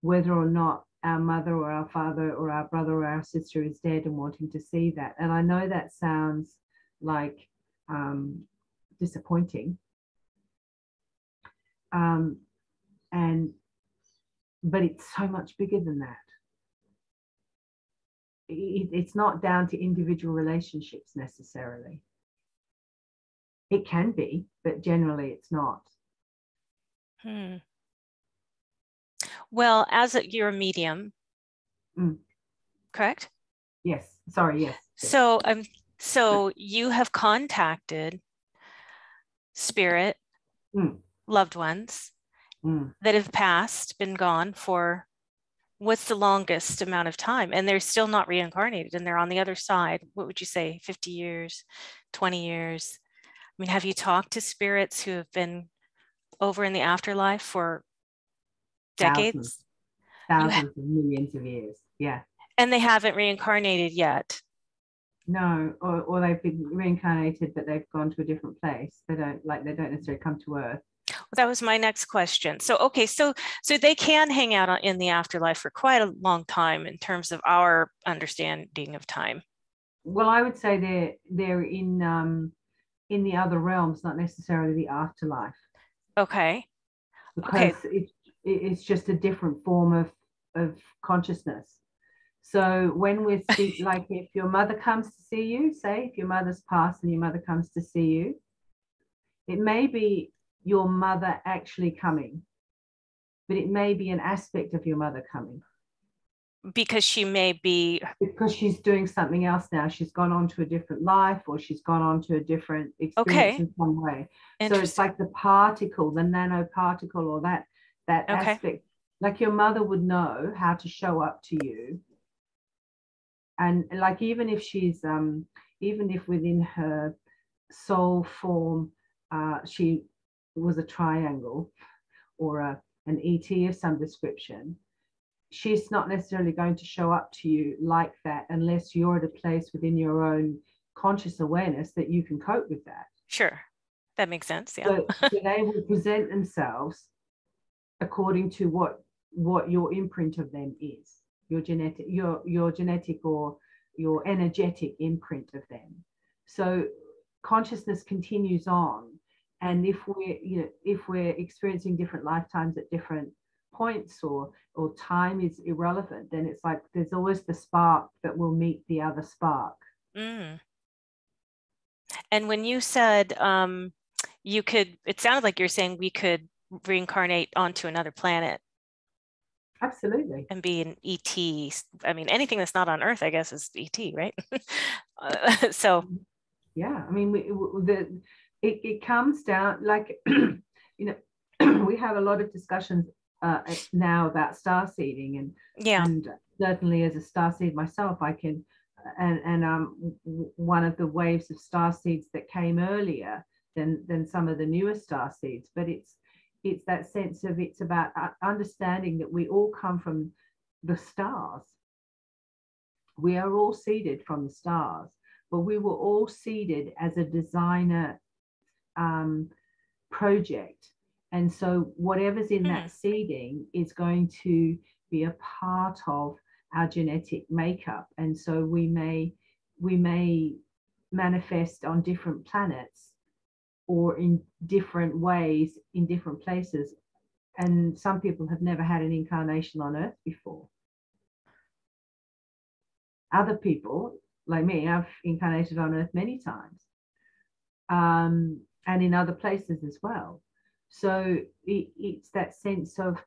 whether or not our mother or our father or our brother or our sister is dead and wanting to see that. And i know that sounds like um, disappointing. Um, and but it's so much bigger than that. It, it's not down to individual relationships necessarily. It can be, but generally it's not. Hmm. Well, as a, you're a medium, mm. correct? Yes. Sorry. Yes. So I'm so you have contacted spirit, mm. loved ones mm. that have passed, been gone for what's the longest amount of time? And they're still not reincarnated and they're on the other side. What would you say, 50 years, 20 years? I mean, have you talked to spirits who have been over in the afterlife for decades thousands, thousands ha- of millions of years yeah and they haven't reincarnated yet no or, or they've been reincarnated but they've gone to a different place. They don't like they don't necessarily come to earth. Well, that was my next question. So okay so so they can hang out in the afterlife for quite a long time in terms of our understanding of time. Well i would say they're they're in um in the other realms not necessarily the afterlife. Okay. Because okay. it, it's just a different form of of consciousness so when we're speak, like if your mother comes to see you say if your mother's passed and your mother comes to see you it may be your mother actually coming, but it may be an aspect of your mother coming. Because she may be. Because she's doing something else now. She's gone on to a different life or she's gone on to a different experience okay. in some way. So it's like the particle, the nanoparticle, or that that okay. aspect. Like your mother would know how to show up to you. And like even if she's um even if within her soul form uh, she was a triangle or a, an ET of some description, she's not necessarily going to show up to you like that unless you're at a place within your own conscious awareness that you can cope with that. Sure. That makes sense. Yeah. So, so they will present themselves according to what what your imprint of them is, your genetic, your your genetic or your energetic imprint of them. So consciousness continues on and if we're you know if we're experiencing different lifetimes at different points or or time is irrelevant then it's like there's always the spark that will meet the other spark mm. and when you said um you could it sounded like you're saying we could reincarnate onto another planet absolutely. And be an et i mean anything that's not on earth i guess is et right? Uh, so yeah i mean we, the it, it comes down like you know we have a lot of discussions uh, now about star seeding and yeah. and certainly as a star seed myself i can and and um one of the waves of star seeds that came earlier than than some of the newer star seeds but it's it's that sense of it's about uh, understanding that we all come from the stars we are all seeded from the stars but we were all seeded as a designer um, project. And so whatever's in mm. that hmm. seeding is going to be a part of our genetic makeup. And so we may we may manifest on different planets or in different ways in different places. And some people have never had an incarnation on Earth before. Other people, like me, I've incarnated on Earth many times. Um, and in other places as well. So it, it's that sense of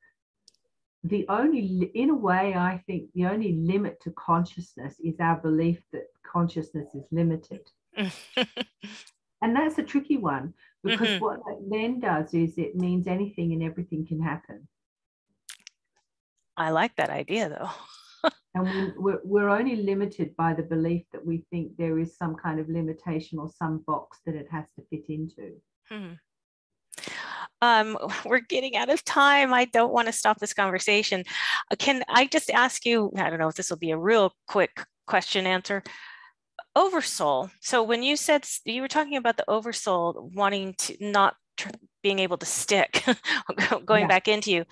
the only, in a way, I think the only limit to consciousness is our belief that consciousness is limited. and that's a tricky one because mm-hmm. what that then does is it means anything and everything can happen. I like that idea though. and we're, we're only limited by the belief that we think there is some kind of limitation or some box that it has to fit into hmm. um, we're getting out of time i don't want to stop this conversation uh, can i just ask you i don't know if this will be a real quick question answer oversoul so when you said you were talking about the oversoul wanting to not being able to stick going yeah. back into you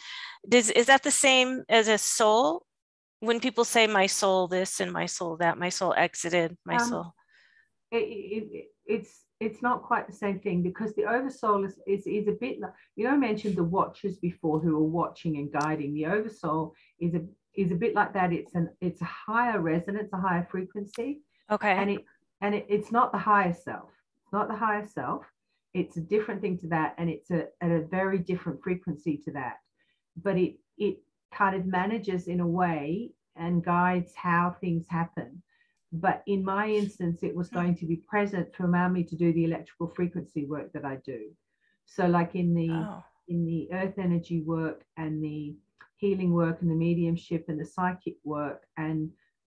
does is that the same as a soul when people say my soul this and my soul that, my soul exited, my um, soul. It, it, it's it's not quite the same thing because the oversoul is, is, is a bit like, you know, I mentioned the watchers before who are watching and guiding. The oversoul is a is a bit like that. It's an it's a higher resonance, a higher frequency. Okay. And it and it, it's not the higher self. It's not the higher self. It's a different thing to that, and it's a, at a very different frequency to that. But it it kind of manages in a way and guides how things happen. But in my instance, it was going to be present to allow me to do the electrical frequency work that I do. So, like in the oh. in the earth energy work and the healing work and the mediumship and the psychic work and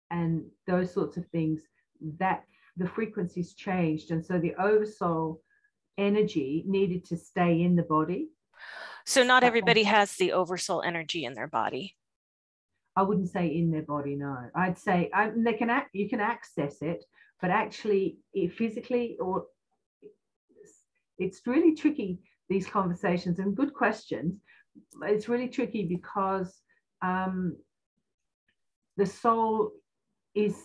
and those sorts of things, that the frequencies changed, and so the oversoul energy needed to stay in the body So not everybody has the oversoul energy in their body. I wouldn't say in their body, no. I'd say I, they can act, you can access it, but actually, it physically or it's really tricky these conversations and good questions. It's really tricky because um, the soul is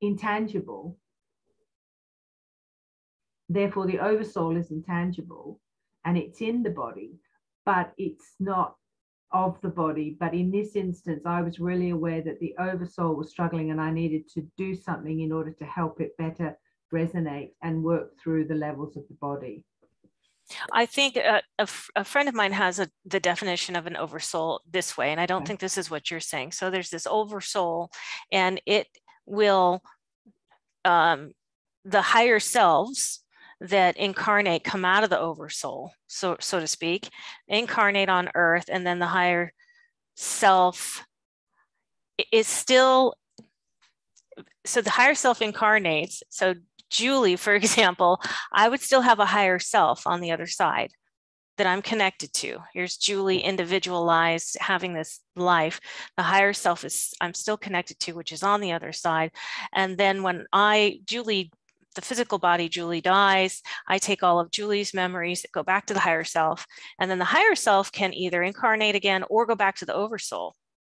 intangible. Therefore, the oversoul is intangible and it's in the body, but it's not of the body. But in this instance, I was really aware that the oversoul was struggling and I needed to do something in order to help it better resonate and work through the levels of the body. I think a, a, a, friend of mine has a, the definition of an oversoul this way, and I don't okay. think this is what you're saying. So there's this oversoul, and it will, um, the higher selves that incarnate come out of the oversoul, so so to speak, incarnate on earth, and then the higher self is still. So the higher self incarnates. So Julie, for example, I would still have a higher self on the other side that I'm connected to. Here's Julie mm. individualized having this life. The higher self is I'm still connected to, which is on the other side. And then when I, Julie, the physical body, Julie dies, I take all of Julie's memories, that go back to the higher self. And then the higher self can either incarnate again or go back to the oversoul.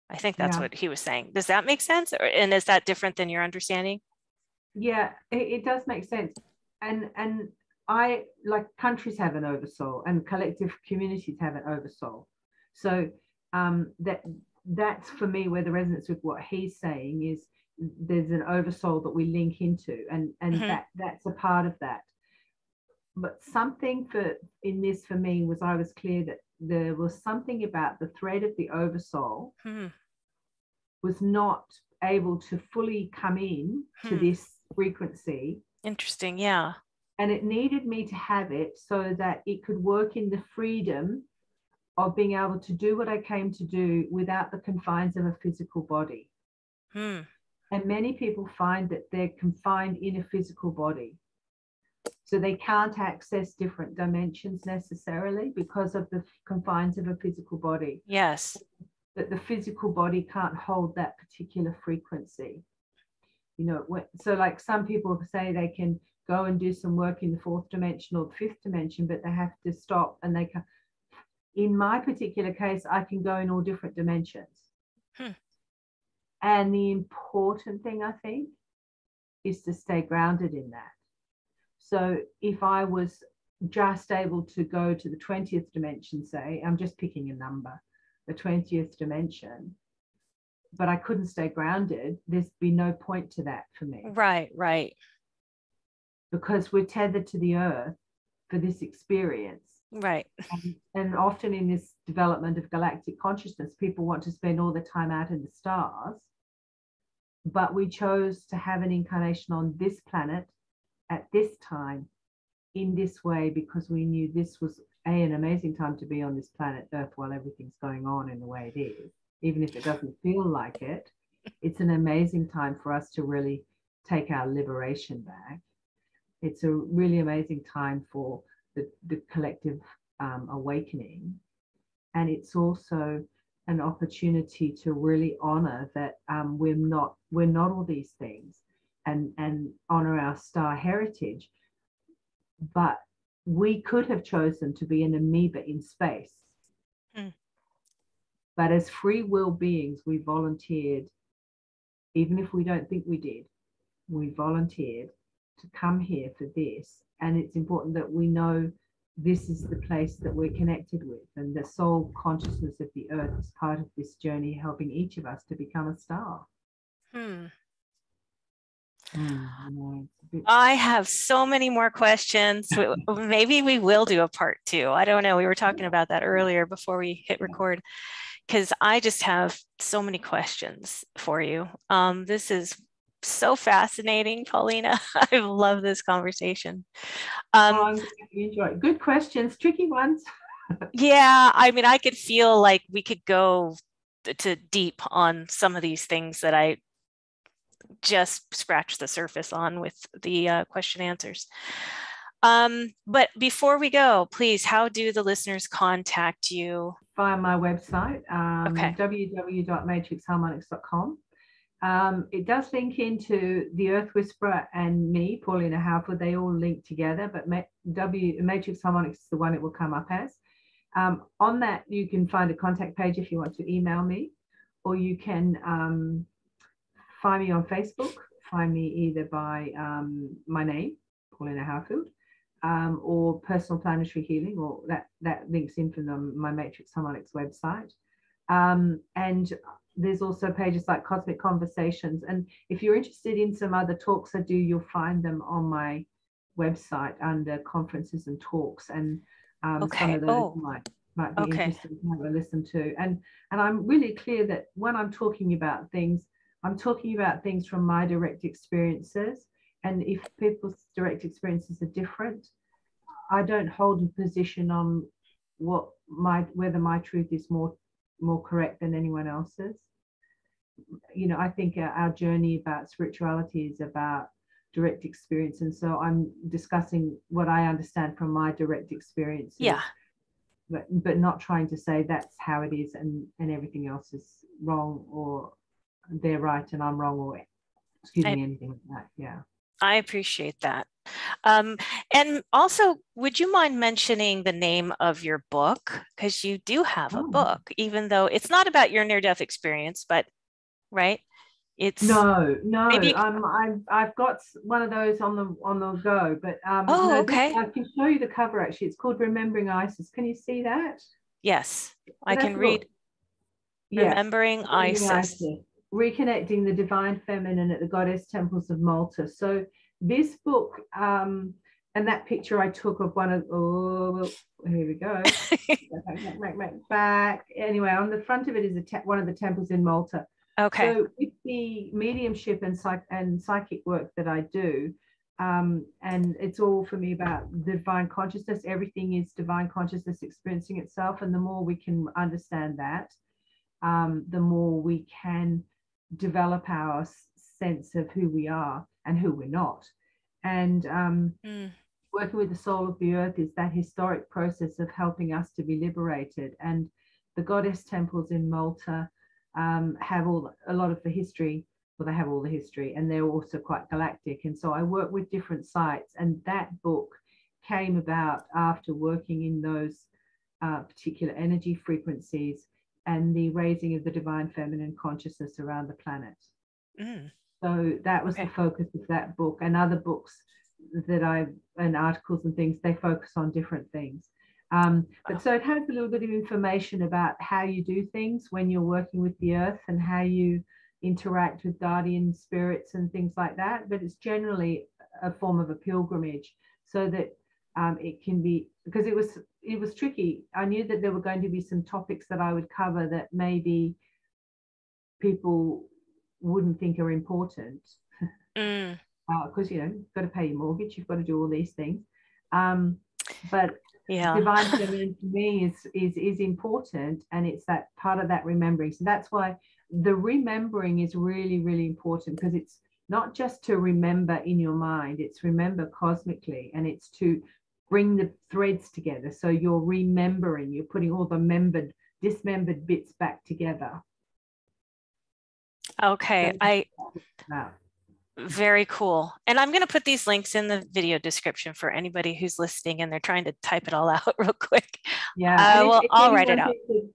I think that's yeah. what he was saying. Does that make sense? Or, and is that different than your understanding? yeah it, it does make sense and and i like countries have an oversoul and collective communities have an oversoul so um that that's for me where the resonance with what he's saying is there's an oversoul that we link into and and mm-hmm. that that's a part of that but something for in this for me was i was clear that there was something about the thread of the oversoul mm-hmm. was not able to fully come in to hmm. this frequency. Interesting. Yeah. And it needed me to have it so that it could work in the freedom of being able to do what I came to do without the confines of a physical body. Hmm. And many people find that they're confined in a physical body. So they can't access different dimensions necessarily because of the confines of a physical body. Yes. That the physical body can't hold that particular frequency you know so like some people say they can go and do some work in the fourth dimension or the fifth dimension but they have to stop and they can in my particular case i can go in all different dimensions hmm. and the important thing i think is to stay grounded in that so if i was just able to go to the 20th dimension say i'm just picking a number the 20th dimension but I couldn't stay grounded, there'd be no point to that for me. Right, right. Because we're tethered to the earth for this experience. Right. And, and often in this development of galactic consciousness, people want to spend all the time out in the stars. But we chose to have an incarnation on this planet at this time in this way because we knew this was a, an amazing time to be on this planet Earth while everything's going on in the way it is even if it doesn't feel like it, it's an amazing time for us to really take our liberation back. It's a really amazing time for the, the collective um, awakening. And it's also an opportunity to really honor that um, we're not we're not all these things and and honor our star heritage but we could have chosen to be an amoeba in space mm. But as free will beings, we volunteered, even if we don't think we did, we volunteered to come here for this. And it's important that we know this is the place that we're connected with. And the soul consciousness of the earth is part of this journey, helping each of us to become a star. Hmm. Mm, I have so many more questions. Maybe we will do a part two. I don't know. We were talking about that earlier before we hit record because I just have so many questions for you. Um, this is so fascinating, Paulina. I love this conversation. Um, oh, enjoy. Good questions, tricky ones. yeah, I mean, I could feel like we could go to deep on some of these things that I just scratched the surface on with the uh, question answers. Um, but before we go, please, how do the listeners contact you? Via my website, um, Okay. www.matrixharmonics.com. Um, it does link into the Earth Whisperer and me, Paulina Howfield. They all link together, but W Matrix Harmonics is the one it will come up as. Um, on that, you can find a contact page if you want to email me, or you can um, find me on Facebook. Find me either by um, my name, Paulina Howfield, um, or Personal Planetary Healing, or that that links in from the, my Matrix Harmonics website. Um, and there's also pages like Cosmic Conversations. And if you're interested in some other talks I do, you'll find them on my website under conferences and talks. And um, some of those Oh. might might be Okay. interesting to have a listen to. And and I'm really clear that when I'm talking about things, I'm talking about things from my direct experiences. And if people's direct experiences are different, I don't hold a position on what my whether my truth is more more correct than anyone else's. You know, I think our, our journey about spirituality is about direct experience, and so I'm discussing what I understand from my direct experience. Yeah. But but not trying to say that's how it is, and and everything else is wrong, or they're right and I'm wrong, or excuse I- me, anything like that. Yeah. I appreciate that. Um, and also, would you mind mentioning the name of your book? Because you do have a Oh. book, even though it's not about your near death experience, but right? It's No, no. Maybe um, I've I've got one of those on the on the go, but um, Oh, no, okay. I can show you the cover. Actually, it's called Remembering Isis. Can you see that? yes, I can read Remembering Remembering Isis. reconnecting the divine feminine at the goddess temples of Malta. So this book, um, and that picture I took of one of oh, here we go. back, back, back, back, back. Anyway, on the front of it is a te- one of the temples in Malta. Okay. So with the mediumship and psych and psychic work that I do, um, and it's all for me about the divine consciousness. Everything is divine consciousness experiencing itself, and the more we can understand that, um, the more we can develop our sense of who we are and who we're not. And um, Mm, working with the soul of the earth is that historic process of helping us to be liberated. And the goddess temples in Malta um, have all a lot of the history. Well, they have all the history, and they're also quite galactic. And so I work with different sites, and that book came about after working in those uh, particular energy frequencies and the raising of the divine feminine consciousness around the planet. mm. So that was Okay. the focus of that book and other books that I and articles and things. They focus on different things. Um, but so it has a little bit of information about how you do things when you're working with the earth and how you interact with guardian spirits and things like that. But it's generally a form of a pilgrimage, so that um, it can be because it was it was tricky. I knew that there were going to be some topics that I would cover that maybe people wouldn't think are important Mm. because you know you've got to pay your mortgage, you've got to do all these things. Um, but Yeah. divine feminine to me is is is important, and it's that part of that remembering. So that's why the remembering is really really important because it's not just to remember in your mind; it's remember cosmically, and it's to bring the threads together. So you're remembering, you're putting all the membered, dismembered bits back together. Okay. So- I very cool. And I'm going to put these links in the video description for anybody who's listening and they're trying to type it all out real quick. Yeah, Uh, if- well, if I'll write it anyone's out. into-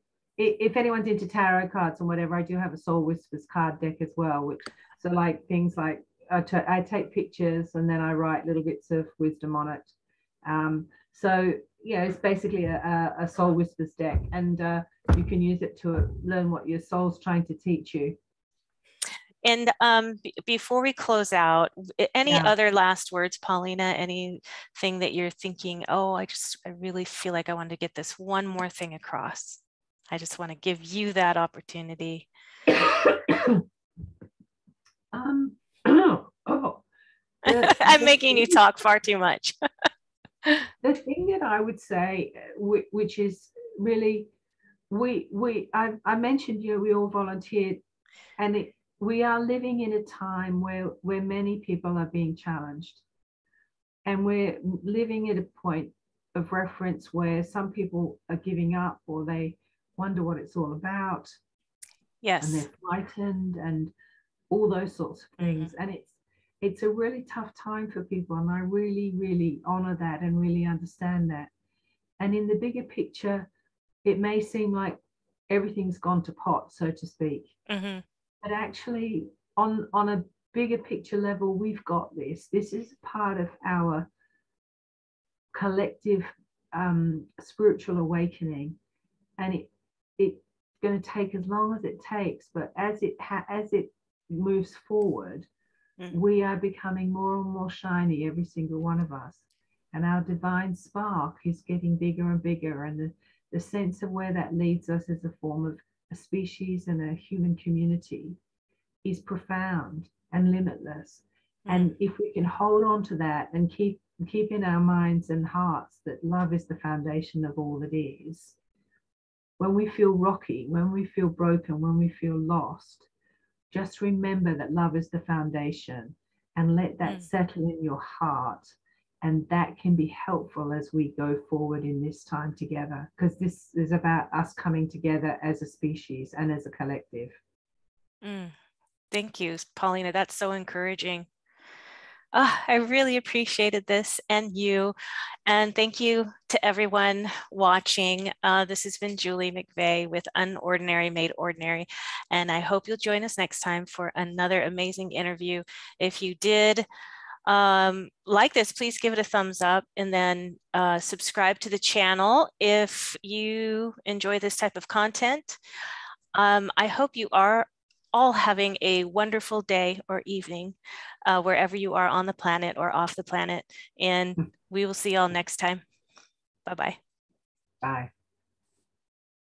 If anyone's into tarot cards and whatever, I do have a Soul Whispers card deck as well. Which so like things like I ta- I take pictures and then I write little bits of wisdom on it. Um, so yeah, it's basically a, a, a Soul Whispers deck, and uh, you can use it to learn what your soul's trying to teach you. And um, b- before we close out, any Yeah. other last words, Paulina? Anything that you're thinking, oh, I just, I really feel like I want to get this one more thing across. I just want to give you that opportunity. um, oh, the- I'm the making you talk far too much. the thing that I would say, uh, which is really, we we I, I mentioned you know we all volunteered, and it, we are living in a time where where many people are being challenged. and we're living at a point of reference where some people are giving up or they wonder what it's all about. Yes. And they're frightened and all those sorts of mm-hmm. things. Mm-hmm. And it's it's a really tough time for people. And I really, really honor that and really understand that. And in the bigger picture, it may seem like everything's gone to pot, so to speak. Mm-hmm. But actually, on, on a bigger picture level, we've got this. This is part of our collective um, spiritual awakening. And it it's going to take as long as it takes, but as it ha- as it moves forward, mm-hmm. we are becoming more and more shiny, every single one of us. And our divine spark is getting bigger and bigger. And the, the sense of where that leads us is a form of a species and a human community is profound and limitless. Mm-hmm. And if we can hold on to that and keep keep in our minds and hearts that love is the foundation of all that is, when we feel rocky, when we feel broken, when we feel lost, just remember that love is the foundation and let that mm. settle in your heart. And that can be helpful as we go forward in this time together, because this is about us coming together as a species and as a collective. Mm. Thank you, Paulina. That's so encouraging. Oh, I really appreciated this and you. And thank you to everyone watching. Uh, this has been Julie McVey with Unordinary Made Ordinary. And I hope you'll join us next time for another amazing interview. If you did, um, like this, please give it a thumbs up and then uh, subscribe to the channel if you enjoy this type of content. Um, I hope you are all having a wonderful day or evening uh, wherever you are on the planet or off the planet. And hmm. we will see y'all next time. Bye-bye. Bye.